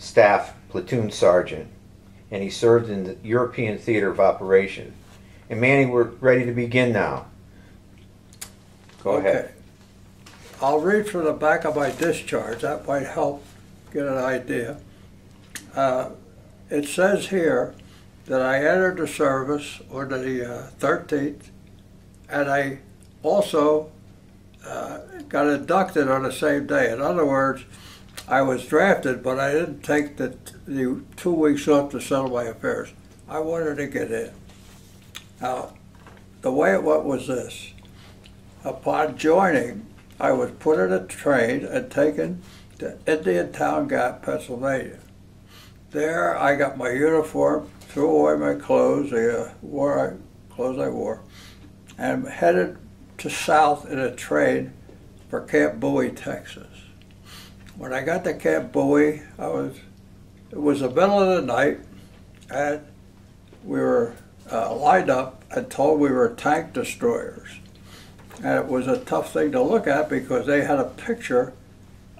Staff Platoon Sergeant, and he served in the European Theater of Operation. And Manny, we're ready to begin now. Go Okay. ahead. I'll read from the back of my discharge. That might help get an idea. Uh, it says here that I entered the service on the uh, 13th, and I also uh, got inducted on the same day. In other words, I was drafted, but I didn't take the, the two weeks off to settle my affairs. I wanted to get in. Now, the way it went was this. Upon joining, I was put in a train and taken to Indiantown Gap, Pennsylvania. There, I got my uniform, threw away my clothes, the uh, clothes I wore, and headed to south in a train for Camp Bowie, Texas. When I got to Camp Bowie, I was it was the middle of the night, and we were uh, lined up and told we were tank destroyers. And it was a tough thing to look at because they had a picture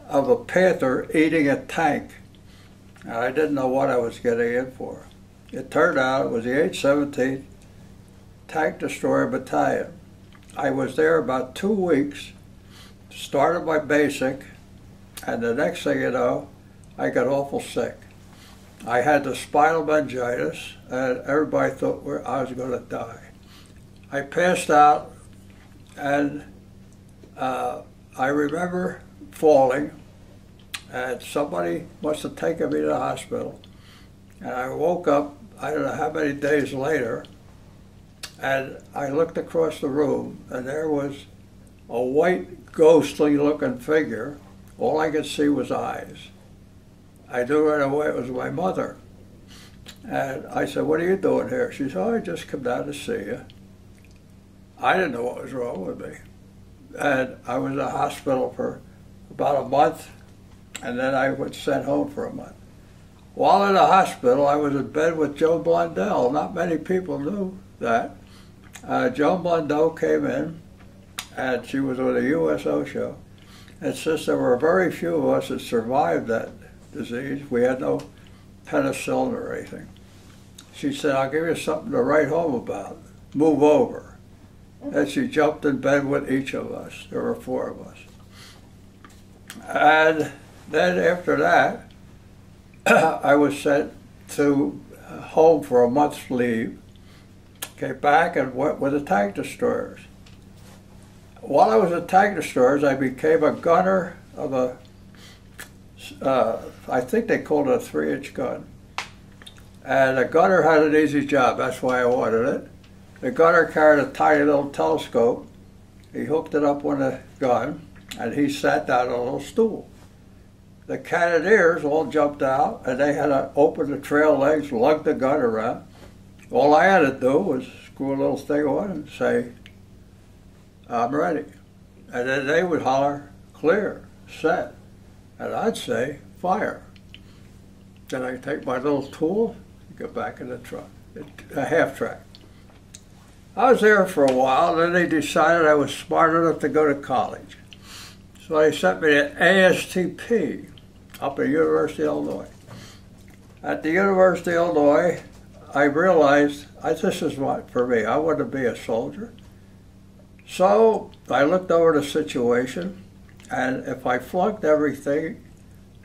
of a panther eating a tank. And I didn't know what I was getting in for. It turned out it was the 817th Tank Destroyer Battalion. I was there about two weeks, started my basic, and the next thing you know, I got awful sick. I had the spinal meningitis, and everybody thought I was going to die. I passed out and uh, I remember falling, and somebody must have taken me to the hospital. And I woke up, I don't know how many days later, and I looked across the room, and there was a white, ghostly looking figure. All I could see was eyes. I knew right away it was my mother. And I said, What are you doing here? She said, Oh, I just come down to see you. I didn't know what was wrong with me. And I was in the hospital for about a month, and then I was sent home for a month. While in the hospital, I was in bed with Joe Blondell. Not many people knew that. Uh, Joan Blondell came in, and she was on a USO show. And since there were very few of us that survived that disease, we had no penicillin or anything. She said, I'll give you something to write home about. Move over. And she jumped in bed with each of us. There were four of us. And then after that, I was sent to uh, home for a month's leave. Came back and went with the tank destroyers. While I was at Tiger destroyers, I became a gunner of a, uh, I think they called it a three-inch gun. And a gunner had an easy job. That's why I wanted it. The gunner carried a tiny little telescope. He hooked it up on the gun, and he sat down on a little stool. The cannoneers all jumped out, and they had to open the trail legs, lug the gun around. All I had to do was screw a little thing on and say, I'm ready. And then they would holler, clear, set. And I'd say, fire. Then I'd take my little tool, get back in the truck, a half track. I was there for a while, then they decided I was smart enough to go to college. So they sent me to ASTP up at University of Illinois. At the University of Illinois, I realized I, this is what for me. I want to be a soldier. So I looked over the situation, and if I flunked everything,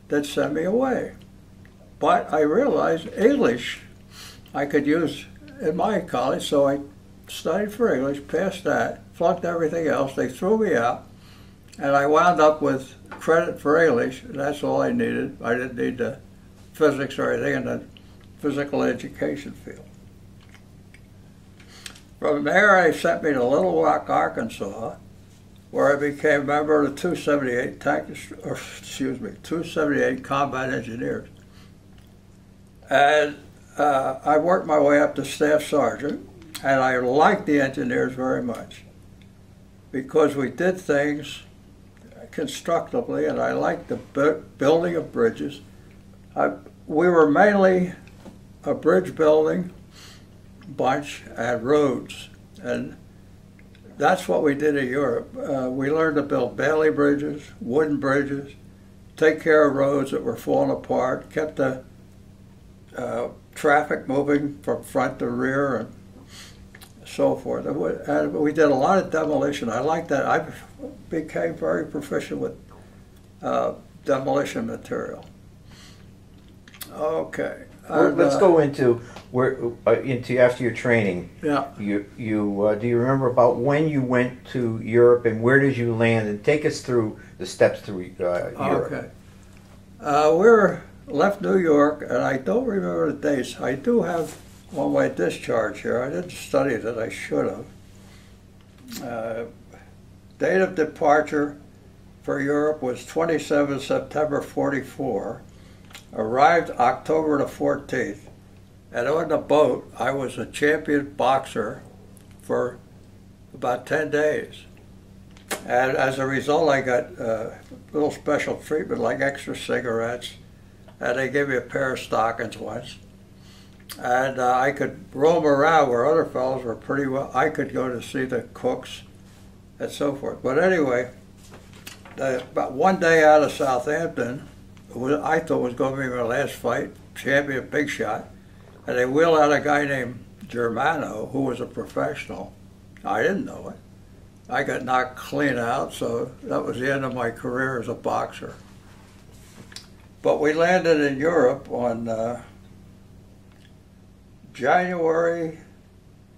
they'd send me away. But I realized English I could use in my college, so I studied for English, passed that, flunked everything else. They threw me out, and I wound up with credit for English. And that's all I needed. I didn't need the physics or anything in the physical education field. From there, they sent me to Little Rock, Arkansas, where I became a member of the 278 tank, or excuse me, 278 Combat Engineers. And uh, I worked my way up to staff sergeant, and I liked the engineers very much because we did things constructively, and I liked the bu building of bridges. I, we were mainly a bridge building bunch and roads, and that's what we did in Europe. Uh, we learned to build Bailey bridges, wooden bridges, take care of roads that were falling apart, kept the uh, traffic moving from front to rear, and so forth. And we, and we did a lot of demolition. I like that. I became very proficient with uh, demolition material. Okay. Well, And, let's uh, go into where uh, into after your training. Yeah. You you uh, do you remember about when you went to Europe and where did you land? And take us through the steps through uh, Europe. Okay. Uh, we were left New York, and I don't remember the dates. I do have one way discharge here. I didn't study that. I should have. Uh, date of departure for Europe was 27 September 44. Arrived October the 14th. And on the boat, I was a champion boxer for about 10 days. And as a result, I got uh, little special treatment like extra cigarettes, and they gave me a pair of stockings once. And uh, I could roam around where other fellows were pretty well. I could go to see the cooks and so forth. But anyway, uh, about one day out of Southampton, was, I thought was going to be my last fight, champion big shot, and they wheeled out a guy named Germano who was a professional. I didn't know it. I got knocked clean out, so that was the end of my career as a boxer. But we landed in Europe on uh, January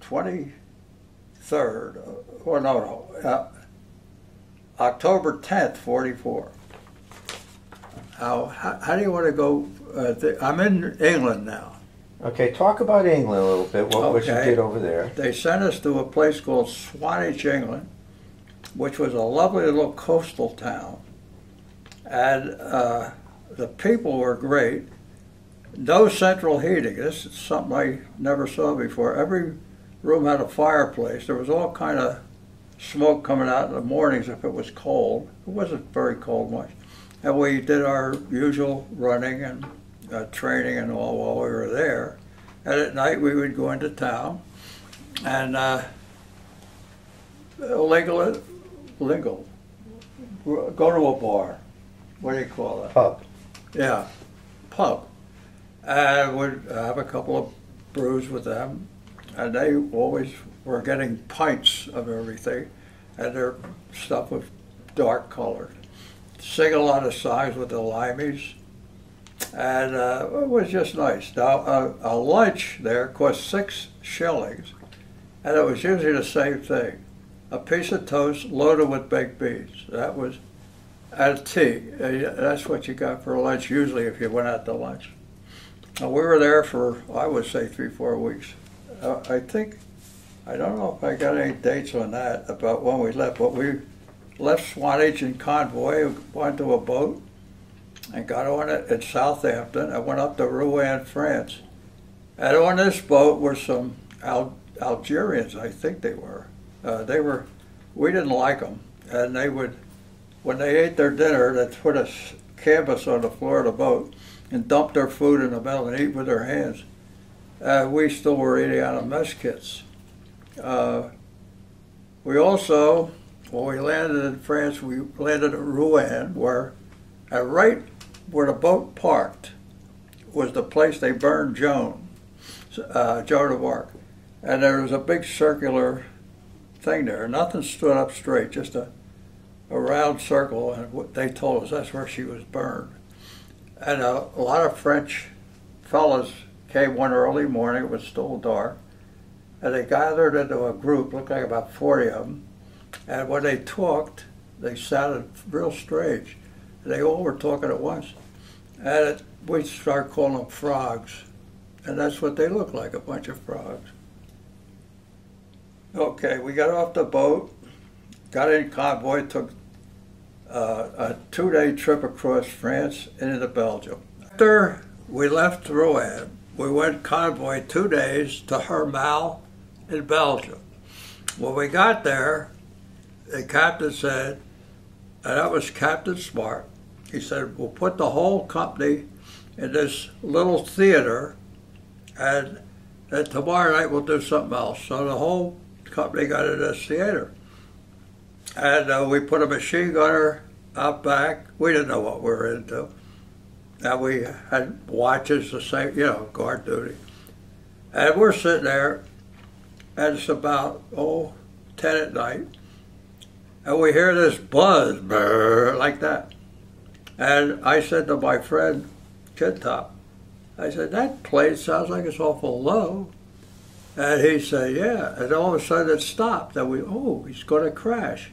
23rd. Well, no, no. Uh, October 10th, 44. How, how, how do you want to go? Uh, th- I'm in England now. Okay, talk about England a little bit. What, what you Okay. did over there? They sent us to a place called Swanage, England, which was a lovely little coastal town. And uh, the people were great. No central heating. This is something I never saw before. Every room had a fireplace. There was all kind of smoke coming out in the mornings if it was cold. It wasn't very cold much. And we did our usual running and uh, training and all while we were there. And at night we would go into town and uh, lingle, lingle, go to a bar. What do you call it? Pub. Yeah, pub. And would have a couple of brews with them, and they always were getting pints of everything, and their stuff was dark colored. Sing a lot of songs with the limeys, and uh, it was just nice. Now, a, a lunch there cost six shillings, and it was usually the same thing: a piece of toast loaded with baked beans. That was and tea. That's what you got for lunch usually if you went out to lunch. And we were there for, I would say, three, four weeks. Uh, I think, I don't know if I got any dates on that about when we left, but we left Swanage in convoy, went to a boat, and got on it at Southampton I went up to Rouen, France. And on this boat were some Al- Algerians, I think they were. Uh, they were, we didn't like them, and they would when they ate their dinner, they'd put a canvas on the floor of the boat and dump their food in the middle and eat with their hands. Uh, we still were eating out of mess kits. Uh, we also, when we landed in France, we landed at Rouen, where, uh, right where the boat parked, was the place they burned Joan, uh, Joan of Arc. And there was a big circular thing there. Nothing stood up straight, just a a round circle, and what they told us that's where she was burned. And a, a lot of French fellows came one early morning, it was still dark, and they gathered into a group, looked like about 40 of them, and when they talked, they sounded real strange. They all were talking at once. And it, we started calling them frogs, and that's what they looked like, a bunch of frogs. Okay, we got off the boat, got in convoy, took uh, a two-day trip across France and into Belgium. After we left Rouen, we went convoy two days to Hermal in Belgium. When we got there, the captain said, and that was Captain Smart, he said, we'll put the whole company in this little theater and then tomorrow night we'll do something else. So the whole company got in this theater and uh, we put a machine gunner out back. We didn't know what we were into. And we had watches the same, you know, guard duty. And we're sitting there, and it's about, oh, 10 at night. And we hear this buzz, brr, like that. And I said to my friend, Kid Top, I said, that plane sounds like it's awful low. And he said, yeah. And all of a sudden it stopped. And we, oh, he's going to crash.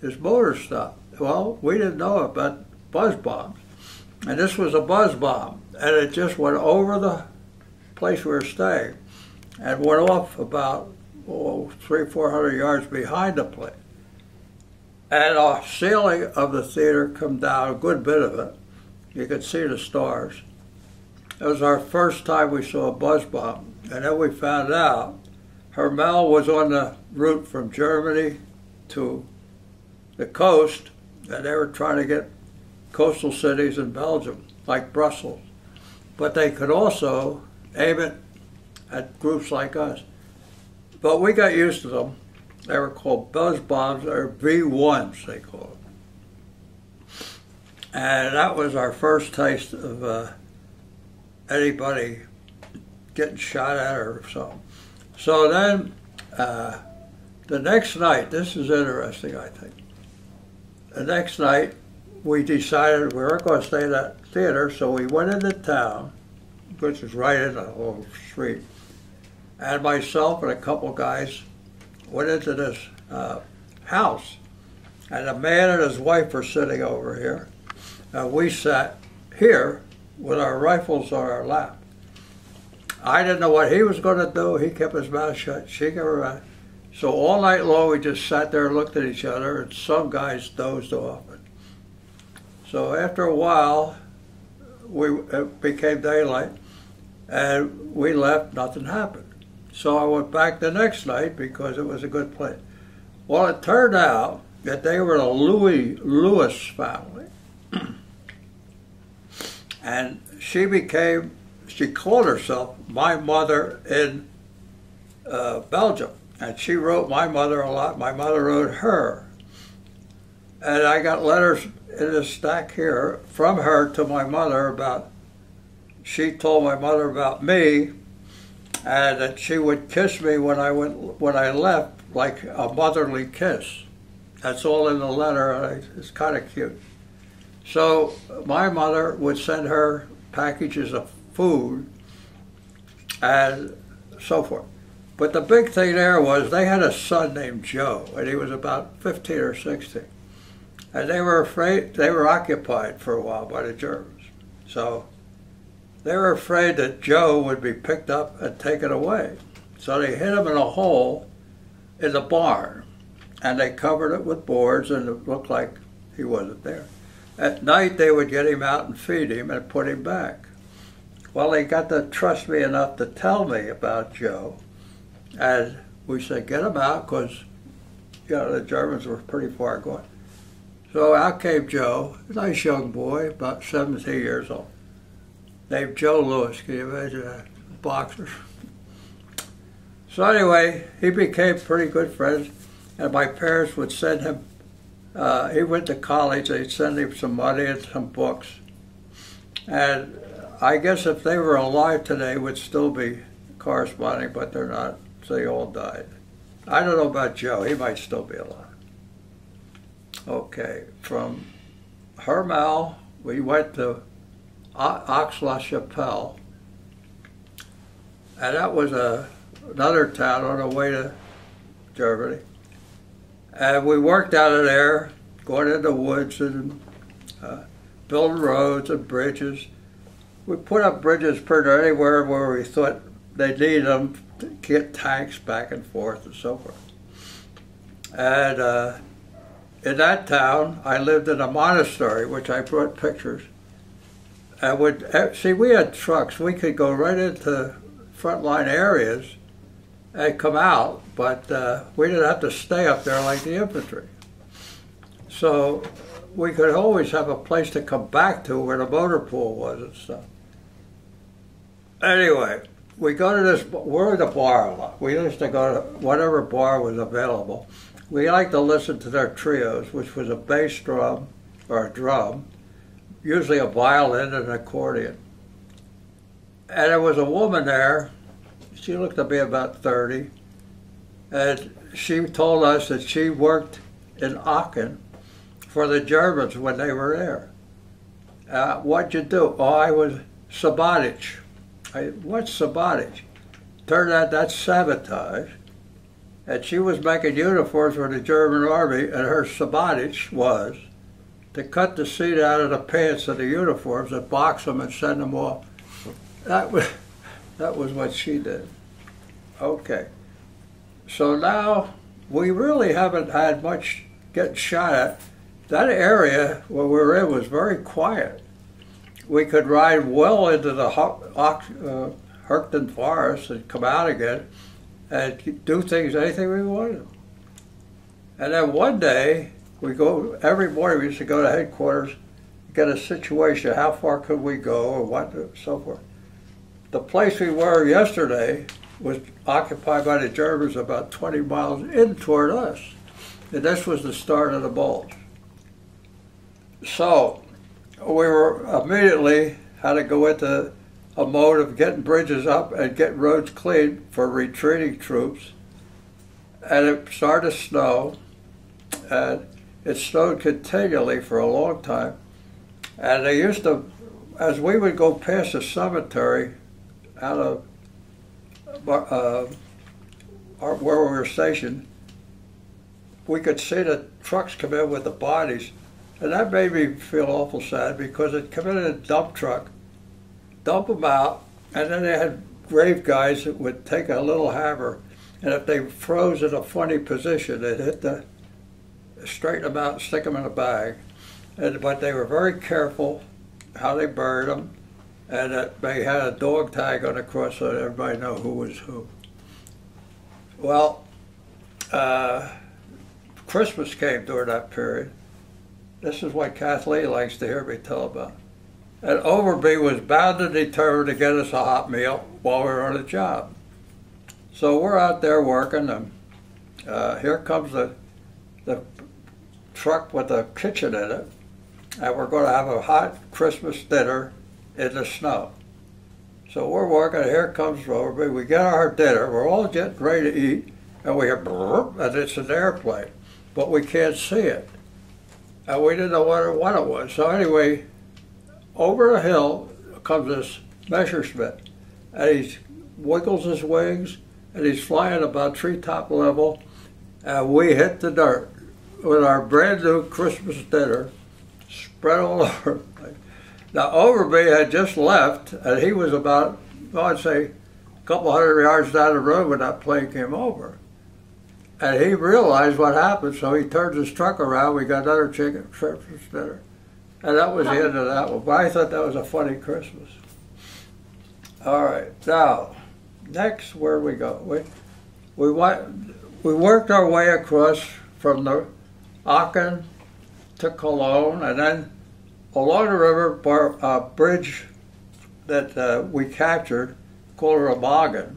His motor stopped. Well, we didn't know about buzz bombs. And this was a buzz bomb. And it just went over the place we were staying and went off about oh, three, four hundred yards behind the plane. And the ceiling of the theater come down, a good bit of it. You could see the stars. It was our first time we saw a buzz bomb. And then we found out Hermel was on the route from Germany to the coast, and they were trying to get coastal cities in Belgium, like Brussels. But they could also aim it at groups like us. But we got used to them. They were called buzz bombs, or V1s, they called them. And that was our first taste of uh, anybody getting shot at or something. So then, uh, the next night, this is interesting, I think. The next night, we decided we weren't going to stay at that theater, so we went into town, which is right in the whole street, and myself and a couple guys went into this uh, house, and a man and his wife were sitting over here, and we sat here with our rifles on our lap. I didn't know what he was going to do. He kept his mouth shut. She kept her mouth. So all night long we just sat there and looked at each other, and some guys dozed off. So after a while, we it became daylight, and we left. Nothing happened. So I went back the next night because it was a good place. Well, it turned out that they were a Louis Lewis family, and she became she called herself my mother in uh, Belgium, and she wrote my mother a lot. My mother wrote her, and I got letters in a stack here from her to my mother about. She told my mother about me, and that she would kiss me when I went when I left, like a motherly kiss. That's all in the letter. It's kind of cute. So my mother would send her packages of food and so forth. But the big thing there was they had a son named Joe, and he was about 15 or 16. And they were afraid, they were occupied for a while by the Germans. So they were afraid that Joe would be picked up and taken away. So they hid him in a hole in the barn, and they covered it with boards, and it looked like he wasn't there. At night, they would get him out and feed him and put him back. Well, they got to trust me enough to tell me about Joe. And we said, get him out because, you know, the Germans were pretty far gone. So out came Joe, nice young boy, about 17 years old, named Joe Lewis. You imagine that? Boxer. So anyway, he became pretty good friends, and my parents would send him, uh, he went to college, they'd send him some money and some books. And I guess if they were alive today, would still be corresponding, but they're not. They all died. I don't know about Joe. He might still be alive. Okay, from Hermel, we went to Aix-la-Chapelle, and that was a, another town on the way to Germany. And we worked out of there, going into the woods and uh, building roads and bridges we put up bridges pretty anywhere where we thought they needed them to get tanks back and forth and so forth. And uh, in that town, I lived in a monastery, which I brought pictures. And would eh, see, we had trucks. We could go right into frontline areas and come out, but uh, we didn't have to stay up there like the infantry. So we could always have a place to come back to where the motor pool was and stuff. Anyway, we go to this, we're the bar a lot. We used to go to whatever bar was available. We like to listen to their trios, which was a bass drum, or a drum, usually a violin and an accordion. And there was a woman there, she looked to be about 30, and she told us that she worked in Aachen for the Germans when they were there. Uh, what'd you do? Oh, I was sabotage. I, what's sabotage? Turned out that's sabotage. And she was making uniforms for the German army, and her sabotage was to cut the seat out of the pants of the uniforms and box them and send them off. That was, that was what she did. Okay. So now we really haven't had much getting shot at. That area where we were in was very quiet. We could ride well into the uh, Hurtgen Forest and come out again and do things, anything we wanted. And then one day, we go, every morning we used to go to headquarters, get a situation, how far could we go, or what, so forth. The place we were yesterday was occupied by the Germans about 20 miles in toward us. And this was the start of the bulge. So we were immediately had to go into a mode of getting bridges up and getting roads clean for retreating troops. And it started to snow, and it snowed continually for a long time. And they used to, as we would go past the cemetery out of uh, where we were stationed, we could see the trucks come in with the bodies. And that made me feel awful sad because it come in a dump truck dump them out, and then they had grave guys that would take a little hammer, and if they froze in a funny position, they'd hit the, straighten them out and stick them in a bag. And, but they were very careful how they buried them, and they had a dog tag on the cross so everybody know who was who. Well, uh, Christmas came during that period. This is what Kathleen likes to hear me tell about and Overby was bound and determined to get us a hot meal while we were on the job. So we're out there working, and uh, here comes the truck with a kitchen in it, and we're going to have a hot Christmas dinner in the snow. So we're working, here comes Overby, we get our dinner, we're all getting ready to eat, and we hear brrr, and it's an airplane, but we can't see it. And we didn't know what, what it was. So anyway, over a hill comes this Messerschmitt, and he wiggles his wings, and he's flying about treetop level, and we hit the dirt with our brand new Christmas dinner spread all over. Now Overby had just left, and he was about, well, I'd say, a couple hundred yards down the road when that plane came over. And he realized what happened, so he turns his truck around. We got another chicken Christmas dinner. And that was the end of that one. But I thought that was a funny Christmas. All right, now, next, where we go? We, we, went, we worked our way across from the Aachen to Cologne, and then along the river, bar, uh, bridge that uh, we captured called Remagen.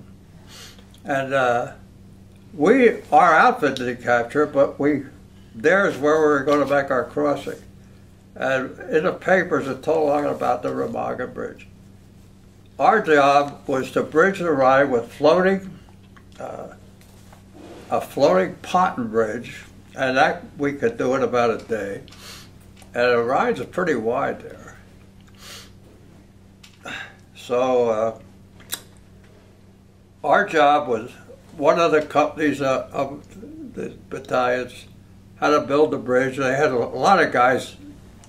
And uh, we, our outfit didn't capture it, but we, there's where we were going to make our crossing. And in the papers, it told us about the Remagen Bridge. Our job was to bridge the Rhine with floating, uh, a floating ponton bridge, and that we could do in about a day. And the rides are pretty wide there. So uh, our job was one of the companies uh, of the battalions had to build the bridge. They had a lot of guys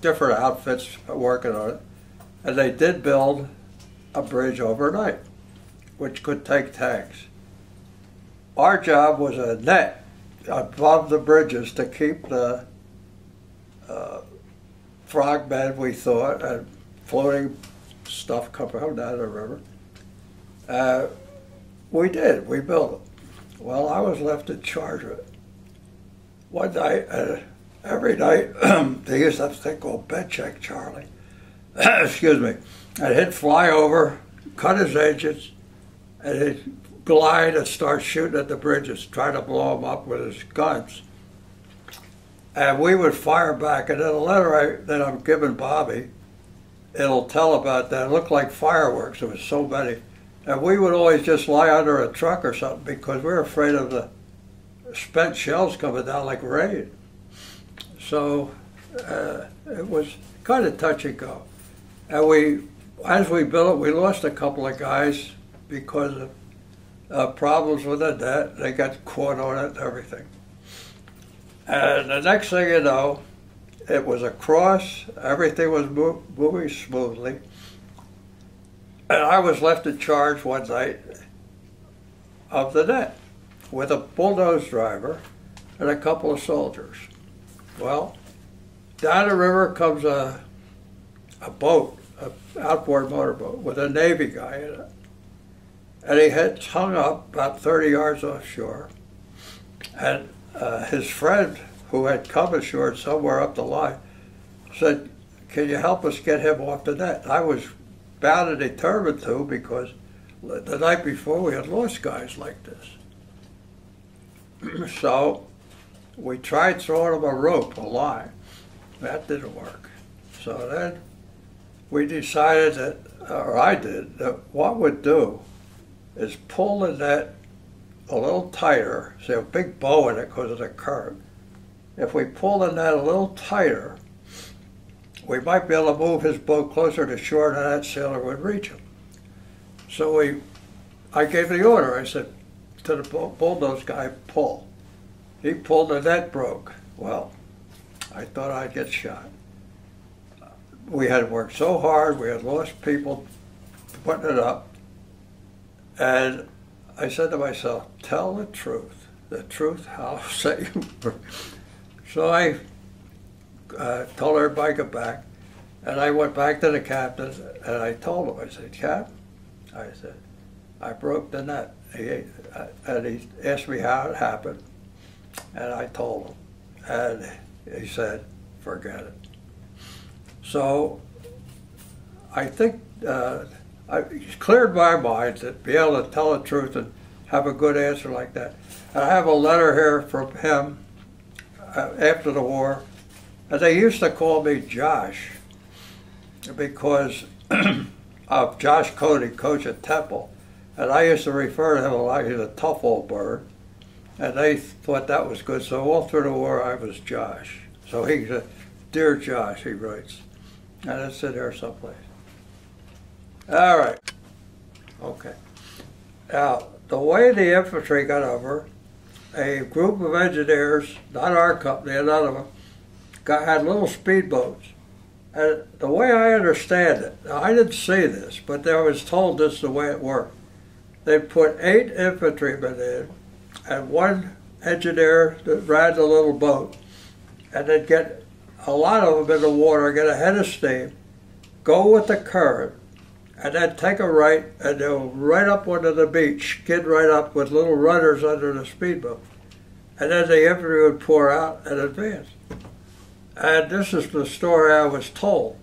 different outfits working on it. And they did build a bridge overnight, which could take tanks. Our job was a net above the bridges to keep the uh, bed, we thought, and floating stuff coming out down the river. Uh, we did, we built it. Well, I was left in charge of it. One night, uh, every night they used to thing called bed check Charlie. Excuse me. And he'd fly over, cut his engines, and he'd glide and start shooting at the bridges, trying to blow them up with his guns. and we would fire back. And in a letter I, that I'm giving Bobby, it'll tell about that. It looked like fireworks. There was so many. And we would always just lie under a truck or something because we were afraid of the spent shells coming down like rain. So uh, it was kind of touch and go. And we, as we built it, we lost a couple of guys because of uh, problems with the net. They got caught on it and everything. And the next thing you know, it was across, everything was mo- moving smoothly. And I was left in charge one night of the net with a bulldoze driver and a couple of soldiers. Well, down the river comes a, a boat, an outboard motorboat with a Navy guy in it. And he had hung up about 30 yards offshore. And uh, his friend, who had come ashore somewhere up the line, said, Can you help us get him off the net? I was bound and determined to because the night before we had lost guys like this. so we tried throwing him a rope, a line. That didn't work. So then we decided that, or I did, that what would do is pull the net a little tighter, say a big bow in it because of the current. If we pull the net a little tighter, we might be able to move his boat closer to shore and that sailor would reach him. So we, I gave the order. I said to the bulldoze guy, pull. He pulled, the net broke. Well, I thought I'd get shot. We had worked so hard, we had lost people putting it up. And I said to myself, tell the truth. The truth, you free. So I uh, told everybody to go back. And I went back to the captain and I told him, I said, Cap, I said, I broke the net. He, uh, and he asked me how it happened. And I told him. And he said, forget it. So I think uh, I, it's cleared my mind to be able to tell the truth and have a good answer like that. And I have a letter here from him uh, after the war. And they used to call me Josh because of Josh Cody, coach at Temple. And I used to refer to him like he's a tough old bird. And they thought that was good. So all through the war, I was Josh. So he said, Dear Josh, he writes. And it's in there someplace. All right. Okay. Now, the way the infantry got over, a group of engineers, not our company, another one, got, had little speedboats. And the way I understand it, I didn't see this, but I was told this is the way it worked. They put eight infantrymen in and one engineer that ran the little boat, and they'd get a lot of them in the water, get a head of steam, go with the current, and then take a right and go right up onto the beach, skid right up with little rudders under the speedboat. And then the infantry would pour out and advance. And this is the story I was told.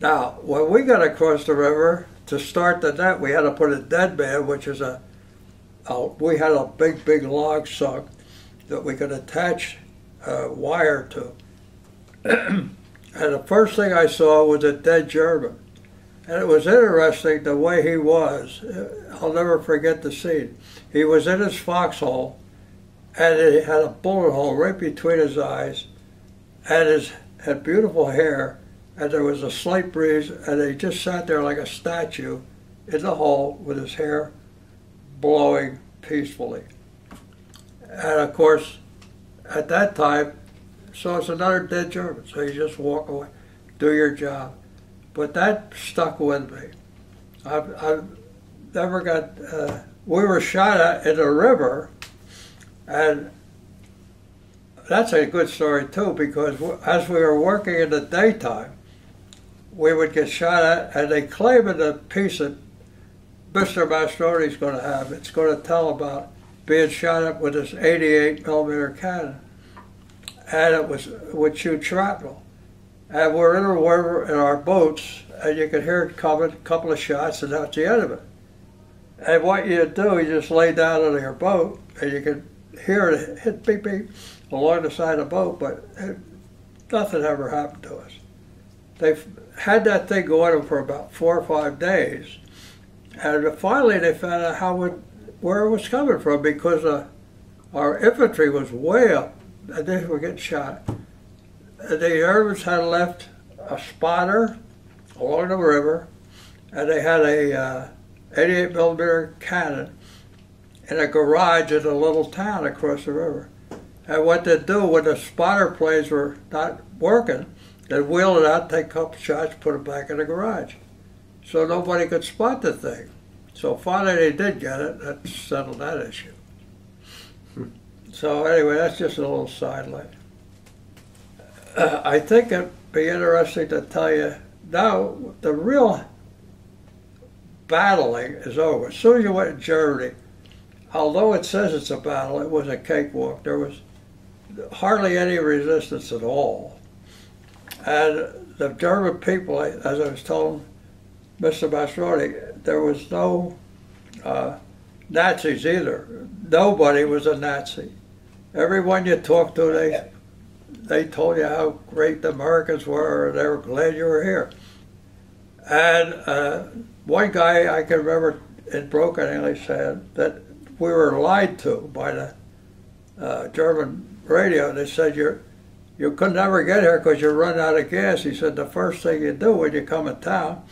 Now, when we got across the river to start the net, we had to put a dead man, which is a, a we had a big, big log sunk that we could attach a wire to. and the first thing I saw was a dead German. And it was interesting the way he was. I'll never forget the scene. He was in his foxhole, and he had a bullet hole right between his eyes, and his had beautiful hair, and there was a slight breeze, and he just sat there like a statue in the hole with his hair blowing peacefully. And of course, at that time, so it's another dead German. So you just walk away, do your job. But that stuck with me. I've, I've never got. Uh, we were shot at in a river, and that's a good story too because as we were working in the daytime, we would get shot at, and they claim in the piece that Mr. Mastroianni's going to have, it's going to tell about being shot at with this 88 millimeter cannon, and it was would shoot shrapnel. And we're in in our boats, and you could hear it coming, a couple of shots, and that's the end of it. And what you do, you just lay down in your boat, and you could hear it hit beep beep along the side of the boat, but it, nothing ever happened to us. They've had that thing going for about four or five days, and finally they found out how it, where it was coming from because uh, our infantry was way up, and they were getting shot. The Germans had left a spotter along the river, and they had a uh, 88 millimeter cannon in a garage in a little town across the river. And what they'd do when the spotter planes were not working, they'd wheel it out, take a couple shots, put it back in the garage. So nobody could spot the thing. So finally they did get it. That settled that issue. So anyway, that's just a little sideline. Uh, I think it'd be interesting to tell you now the real battling is over. As soon as you went to Germany, although it says it's a battle, it was a cakewalk. There was hardly any resistance at all. And the German people, as I was telling Mr. Mastroianni, there was no uh, Nazis either. Nobody was a Nazi. Everyone you talked to, they they told you how great the Americans were, and they were glad you were here. And uh, one guy I can remember in broken English said that we were lied to by the uh, German radio. They said you you could never get here because you run out of gas. He said the first thing you do when you come in town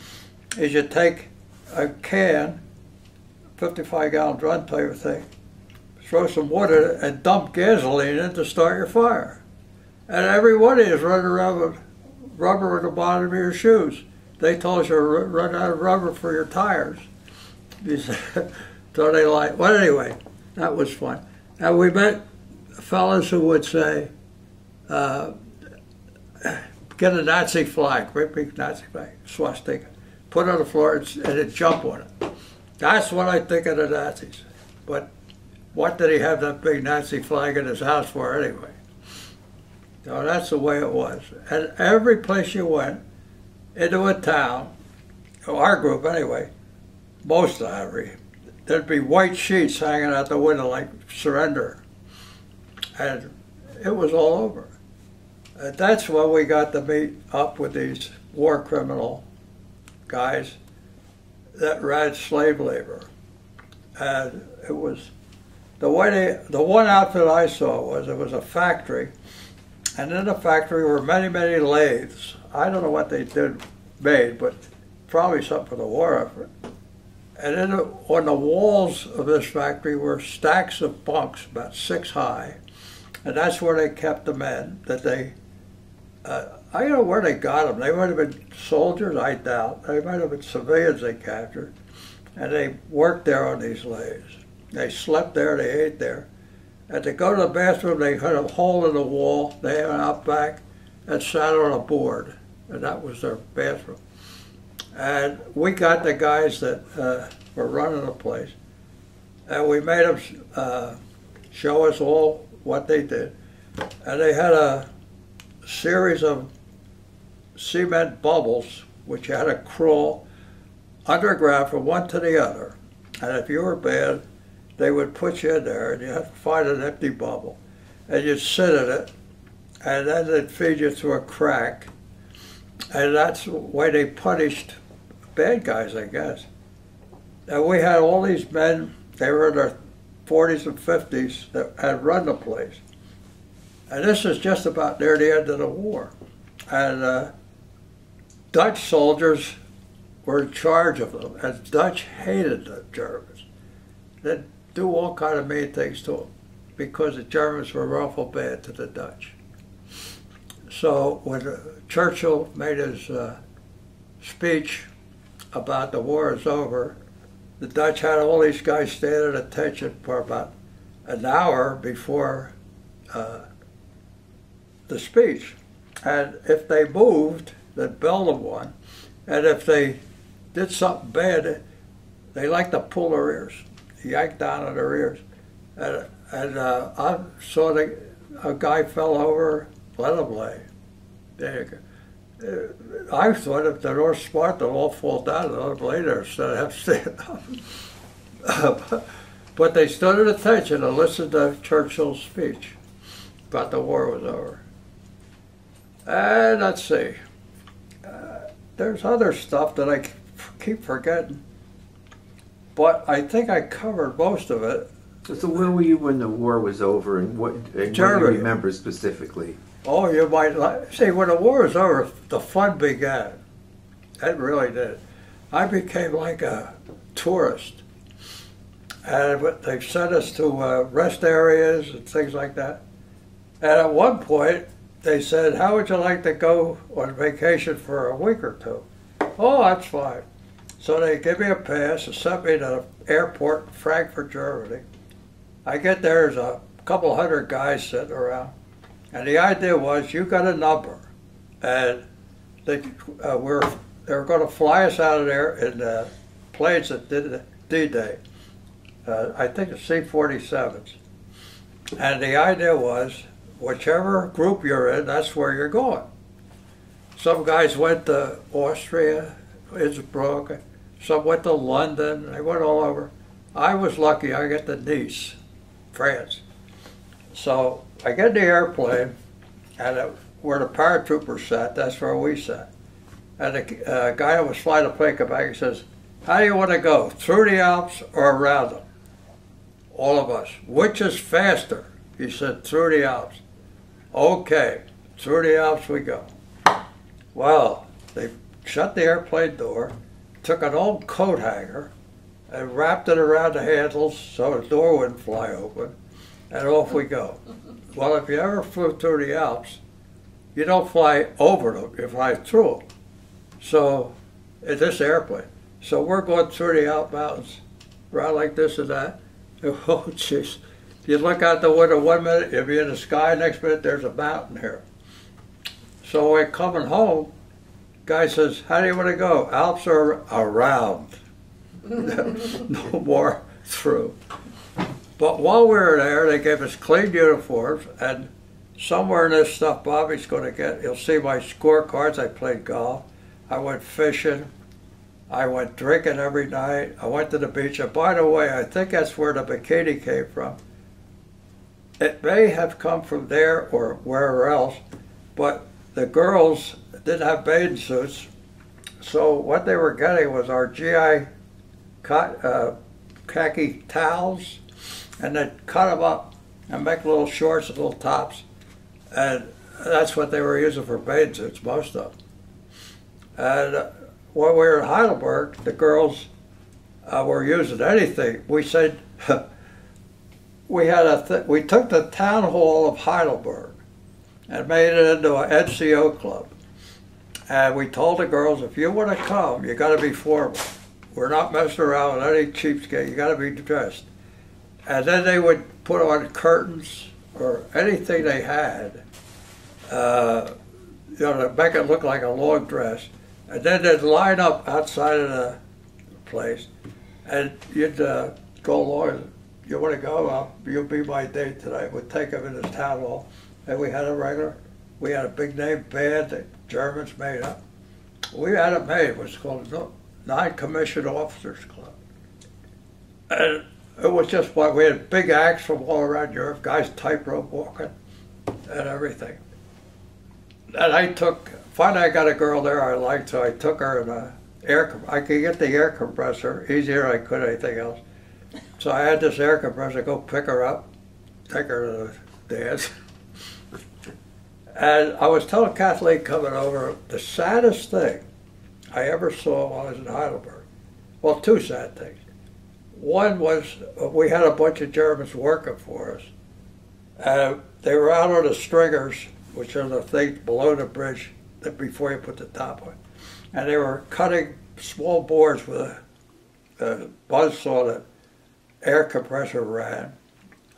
is you take a can, 55 gallon drum type of thing, throw some water and dump gasoline in it to start your fire. And every one of you is running around with rubber at the bottom of your shoes. They told you run out of rubber for your tires. so they like, well, anyway, that was fun. And we met fellows who would say, uh, get a Nazi flag, great big Nazi flag, swastika, put it on the floor and, and jump on it. That's what I think of the Nazis. But what did he have that big Nazi flag in his house for anyway? So that's the way it was. And every place you went, into a town, our group anyway, most of every, there'd be white sheets hanging out the window like surrender. And it was all over. And that's when we got to meet up with these war criminal guys that ran slave labor. And it was the way they, the one outfit I saw was it was a factory, and in the factory were many, many lathes. I don't know what they did made, but probably something for the war effort. And then on the walls of this factory were stacks of bunks about six high, and that's where they kept the men that they. Uh, I don't know where they got them. They might have been soldiers, I doubt. They might have been civilians they captured, and they worked there on these lathes. They slept there, they ate there. And to go to the bathroom, they had a hole in the wall. They had an out back and sat on a board, and that was their bathroom. And we got the guys that uh, were running the place, and we made them uh, show us all what they did. And they had a series of cement bubbles, which had to crawl underground from one to the other. And if you were bad, they would put you in there and you have to find an empty bubble. And you'd sit in it, and then they'd feed you through a crack. And that's the way they punished bad guys, I guess. And we had all these men, they were in their 40s and 50s, that had run the place. And this is just about near the end of the war. And uh, Dutch soldiers were in charge of them, and Dutch hated the Germans. They'd do all kind of mean things to them because the Germans were awful bad to the Dutch. So when uh, Churchill made his uh, speech about the war is over, the Dutch had all these guys standing at attention for about an hour before uh, the speech. And if they moved, they'd bell them one. And if they did something bad, they liked to pull their ears, yank down on their ears. And, and uh, I saw the, a guy fell over, let him lay. There you go. Uh, I thought if they're all smart, they'll all fall down and let them lay there instead of have to stand up. But they stood at attention and listened to Churchill's speech about the war was over. And let's see. Uh, there's other stuff that I keep forgetting. But I think I covered most of it. So, where were you when the war was over, and what, and what do you remember specifically? Oh, you might like, see, when the war was over, the fun began. It really did. I became like a tourist. And they sent us to uh, rest areas and things like that. And at one point, they said, How would you like to go on vacation for a week or two? Oh, that's fine. So they give me a pass and sent me to the airport in Frankfurt, Germany. I get there, there's a couple hundred guys sitting around. And the idea was you got a number. And they uh, were, they were going to fly us out of there in uh, planes that did D-Day. Uh, I think it's C-47s. And the idea was whichever group you're in, that's where you're going. Some guys went to Austria, Innsbruck, some went to London, they went all over. I was lucky, I got to Nice, France. So I get in the airplane, and it, where the paratroopers sat, that's where we sat. And the uh, guy that was flying the plane came back and says, How do you want to go, through the Alps or around them? All of us. Which is faster? He said, Through the Alps. Okay, through the Alps we go. Well, they shut the airplane door, took an old coat hanger, and wrapped it around the handles so the door wouldn't fly open, and off we go. Well, if you ever flew through the Alps, you don't fly over them, you fly through them. So, in this airplane. So we're going through the Alp Mountains, right like this and that. Oh, jeez. You look out the window one minute, you'll be in the sky, next minute there's a mountain here. So we're coming home, guy says, how do you want to go? Alps are around. no more through. But while we were there, they gave us clean uniforms, and somewhere in this stuff Bobby's going to get, you'll see my scorecards. I played golf, I went fishing, I went drinking every night, I went to the beach. And by the way, I think that's where the bikini came from. It may have come from there or wherever else, but the girls didn't have bathing suits, so what they were getting was our GI uh, khaki towels, and they'd cut them up and make little shorts and little tops, and that's what they were using for bathing suits, most of them. And uh, when we were in Heidelberg, the girls uh, were using anything. We said we had a we took the town hall of Heidelberg and made it into an NCO club. And we told the girls, if you want to come, you got to be formal. We're not messing around with any cheapskate. You got to be dressed. And then they would put on curtains or anything they had, uh, you know, to make it look like a long dress. And then they'd line up outside of the place, and you'd uh, go along. You want to go? Well, you'll be my date tonight. We'd take them in the town hall, and we had a regular. We had a big name band that Germans made up. We had it made. It was called the Non-Commissioned Officers Club, and it was just what we had big acts from all around Europe. Guys tightrope walking, and everything. And I took. Finally, I got a girl there I liked, so I took her in a air. I could get the air compressor easier than I could anything else. So I had this air compressor go pick her up, take her to the dance. And I was telling Kathleen coming over, the saddest thing I ever saw while I was in Heidelberg. Well, two sad things. One was uh, we had a bunch of Germans working for us. Uh, they were out on the stringers, which are the things below the bridge that before you put the top on. And they were cutting small boards with a, a buzzsaw that air compressor ran.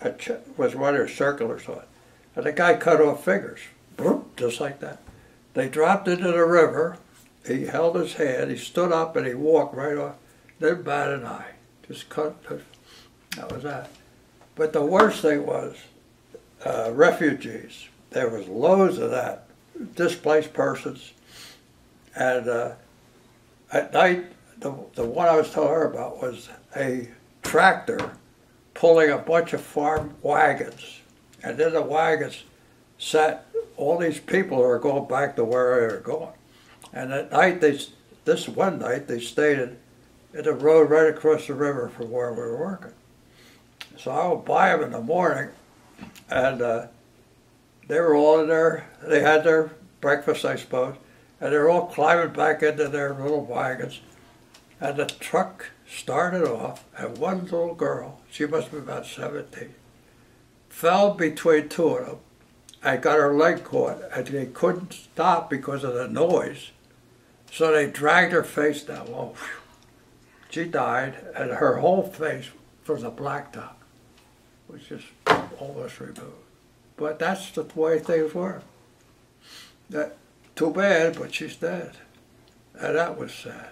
It was one of circular saw. And the guy cut off fingers, just like that. They dropped into the river. He held his head. He stood up and he walked right off. Didn't bat an eye. Just cut. That was that. But the worst thing was uh, refugees. There was loads of that. Displaced persons. And uh, at night, the, the one I was telling her about was a tractor pulling a bunch of farm wagons. And in the wagons sat all these people are going back to where they were going. And at night, they, this one night, they stayed in, in the road right across the river from where we were working. So I would buy them in the morning, and uh, they were all in there. They had their breakfast, I suppose, and they were all climbing back into their little wagons. And the truck started off, and one little girl, she must be about 17, fell between two of them and got her leg caught, and they couldn't stop because of the noise. So they dragged her face down. Oh, whew, she died, and her whole face was a blacktop, which is almost removed. But that's the way things were. That too bad, but she's dead, and that was sad.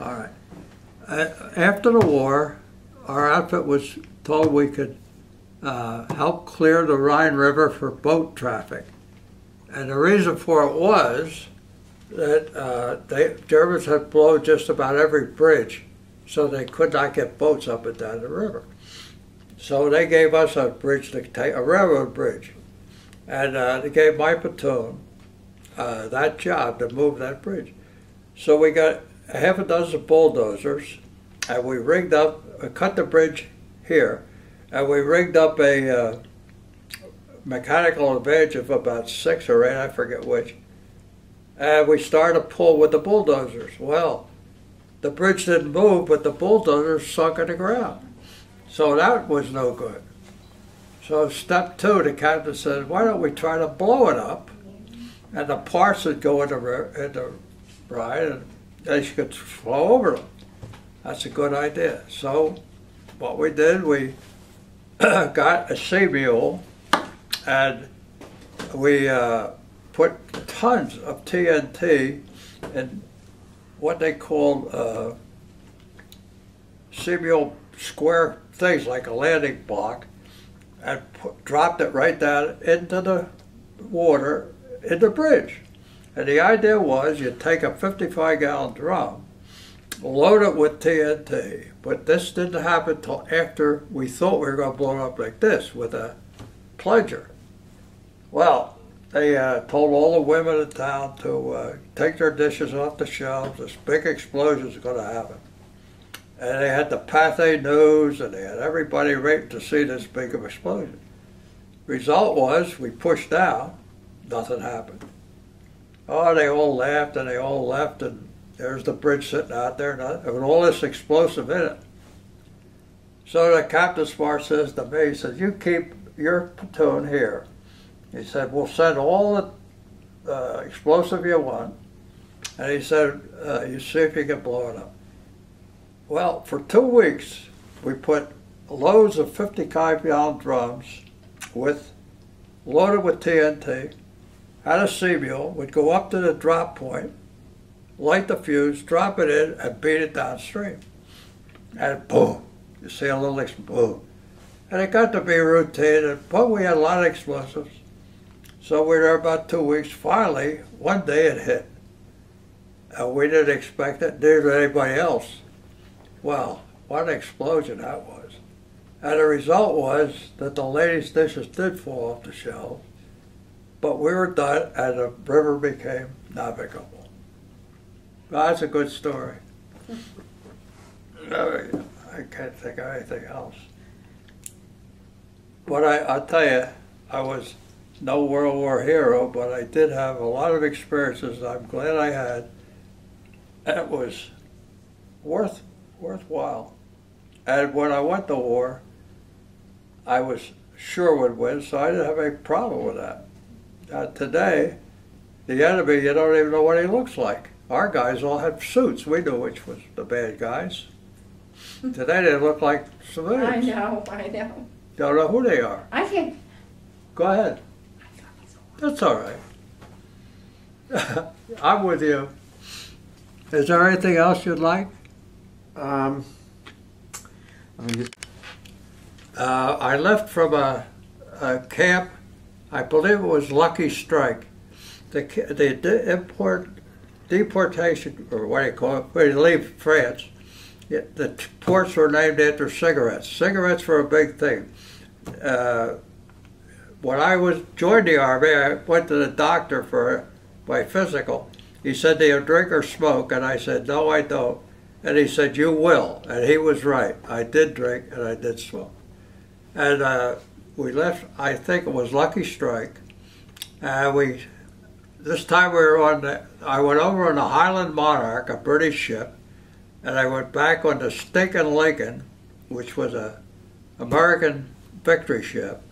All right. After the war, our outfit was told we could uh, help clear the Rhine River for boat traffic. And the reason for it was that uh, they, Germans had blown just about every bridge, so they could not get boats up and down the river. So they gave us a bridge to take, a railroad bridge. And uh, they gave my platoon uh, that job to move that bridge. So we got a half a dozen bulldozers, and we rigged up, uh, cut the bridge here, and we rigged up a uh, mechanical advantage of about six or eight, I forget which. And we started to pull with the bulldozers. Well, the bridge didn't move, but the bulldozers sunk in the ground. So that was no good. So step two, the captain said, why don't we try to blow it up? And the parts would go in the, in the Rhine and they could flow over them. That's a good idea. So what we did, we got a sea and we uh, put tons of TNT in what they called uh, sea square things like a landing block and put, dropped it right down into the water in the bridge. And the idea was you'd take a 55 gallon drum, load it with TNT, but this didn't happen until after we thought we were going to blow it up like this with a plunger. Well, they uh, told all the women in town to uh, take their dishes off the shelves. This big explosion is going to happen. And they had the Pathé News, and they had everybody waiting to see this big of explosion. Result was, we pushed down, nothing happened. Oh, they all laughed and they all left, and there's the bridge sitting out there, with all this explosive in it. So the captain smart says to me, he says, you keep your platoon here. He said, we'll send all the uh, explosive you want. And he said, uh, you see if you can blow it up. Well, for two weeks, we put loads of 55 gallon drums with, loaded with TNT, had a sea would go up to the drop point, light the fuse, drop it in, and beat it downstream. And boom, you see a little boom. And it got to be routine, but we had a lot of explosives. So we were there about two weeks. Finally, one day it hit. And we didn't expect it, neither did anybody else. Well, what an explosion that was. And the result was that the ladies' dishes did fall off the shelves, but we were done and the river became navigable. That's a good story. I can't think of anything else. But I, I'll tell you, I was no World War hero, but I did have a lot of experiences I'm glad I had. And it was worth worthwhile. And when I went to war, I was sure would win, so I didn't have any problem with that. Uh, today, the enemy, you don't even know what he looks like. Our guys all had suits. We knew which was the bad guys. Today they look like civilians. I know, I know. Don't know who they are. I can't. Go ahead. That's all right. I'm with you. Is there anything else you'd like? Um, let me just, Uh, I left from a, a camp, I believe it was Lucky Strike. The, ca- the import, deportation, or what do you call it, when you leave France, Yeah, the ports were named after cigarettes. Cigarettes were a big thing. Uh, when I was joined the army, I went to the doctor for my physical. He said, "Do you drink or smoke?" And I said, "No, I don't." And he said, "You will." And he was right. I did drink and I did smoke. And uh, we left. I think it was Lucky Strike. And we, this time we were on the. I went over on the Highland Monarch, a British ship, and I went back on the Stinking Lincoln, which was a American victory ship.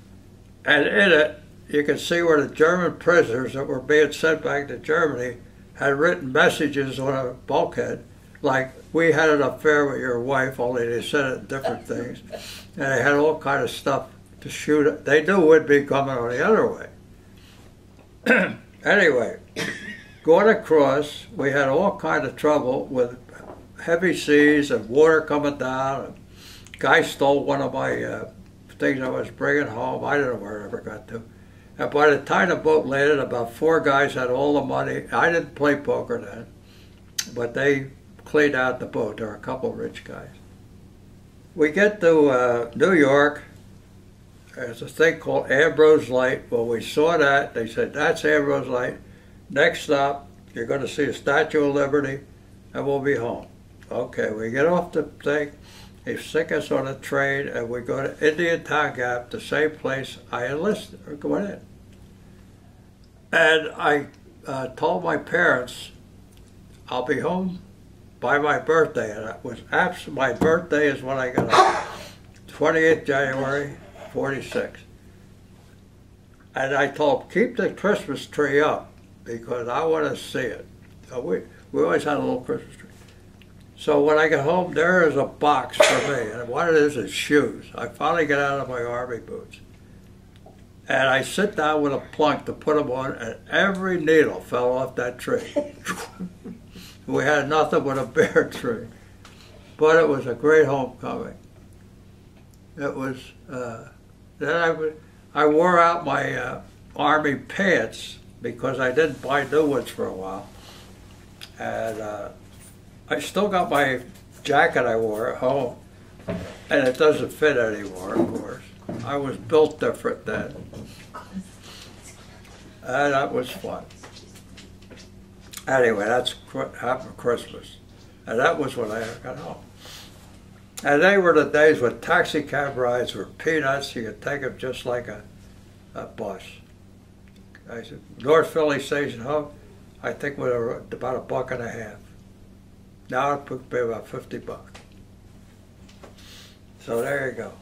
And in it, you can see where the German prisoners that were being sent back to Germany had written messages on a bulkhead, like "We had an affair with your wife," only they said it different things, and they had all kind of stuff to shoot. At. They knew we'd be coming on the other way. anyway, going across, we had all kind of trouble with heavy seas and water coming down. And guy stole one of my uh, things I was bringing home. I don't know where it ever got to. And by the time the boat landed, about four guys had all the money. I didn't play poker then, but they cleaned out the boat. There were a couple rich guys. We get to uh, New York. There's a thing called Ambrose Light. Well, we saw that. They said, that's Ambrose Light. Next stop, you're going to see a Statue of Liberty, and we'll be home. Okay, we get off the thing. They stick us on a train, and we go to Indiantown Gap, the same place I enlisted or went in. And I uh, told my parents, I'll be home by my birthday, and it was my birthday is when I got home, 28th January, 46. And I told keep the Christmas tree up because I want to see it. So we, we always had a little Christmas tree. So when I get home, there is a box for me, and what it is is shoes. I finally get out of my army boots, and I sit down with a plunk to put them on, and every needle fell off that tree. we had nothing but a bare tree, but it was a great homecoming. It was. Uh, then I, I wore out my uh, army pants because I didn't buy new ones for a while, and. Uh, I still got my jacket I wore at home, and it doesn't fit anymore, of course. I was built different then. And that was fun. Anyway, that's what happened Christmas. And that was when I got home. And they were the days when taxi cab rides were peanuts. You could take them just like a, a bus. I said, North Philly Station home, I think was about a buck and a half. Now it would be about 50 bucks. So there you go.